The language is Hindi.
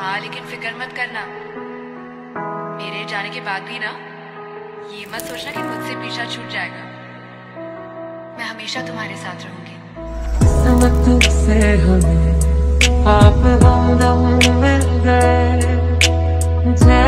हाँ लेकिन फ़िक्र मत करना। मेरे जाने के बाद भी ना, ये मत सोचना कि मुझसे पीछा छूट जाएगा। मैं हमेशा तुम्हारे साथ रहूँगी। से हमें आप हमदम मिल गए।